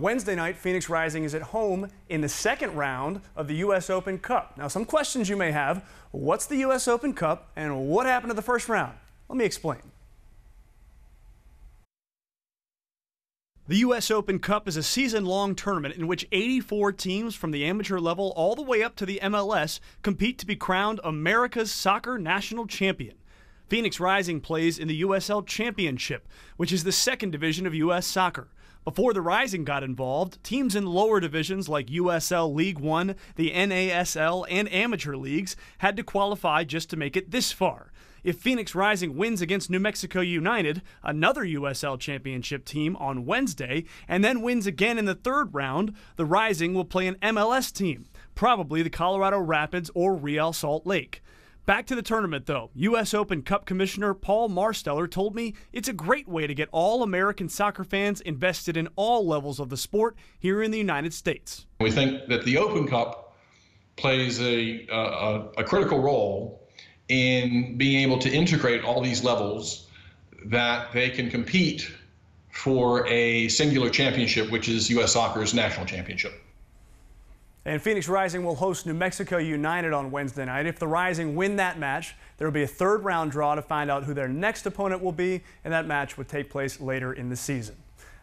Wednesday night, Phoenix Rising is at home in the second round of the U.S. Open Cup. Now, some questions you may have what's the U.S. Open Cup and what happened to the first round? Let me explain. The U.S. Open Cup is a season long tournament in which 84 teams from the amateur level all the way up to the MLS compete to be crowned America's soccer national champion. Phoenix Rising plays in the USL Championship, which is the second division of U.S. soccer. Before the Rising got involved, teams in lower divisions like USL League One, the NASL, and amateur leagues had to qualify just to make it this far. If Phoenix Rising wins against New Mexico United, another USL Championship team, on Wednesday, and then wins again in the third round, the Rising will play an MLS team, probably the Colorado Rapids or Real Salt Lake. Back to the tournament, though. U.S. Open Cup Commissioner Paul Marsteller told me it's a great way to get all American soccer fans invested in all levels of the sport here in the United States. We think that the Open Cup plays a, a, a critical role in being able to integrate all these levels that they can compete for a singular championship, which is U.S. Soccer's national championship. And Phoenix Rising will host New Mexico United on Wednesday night. If the Rising win that match, there will be a third round draw to find out who their next opponent will be, and that match would take place later in the season.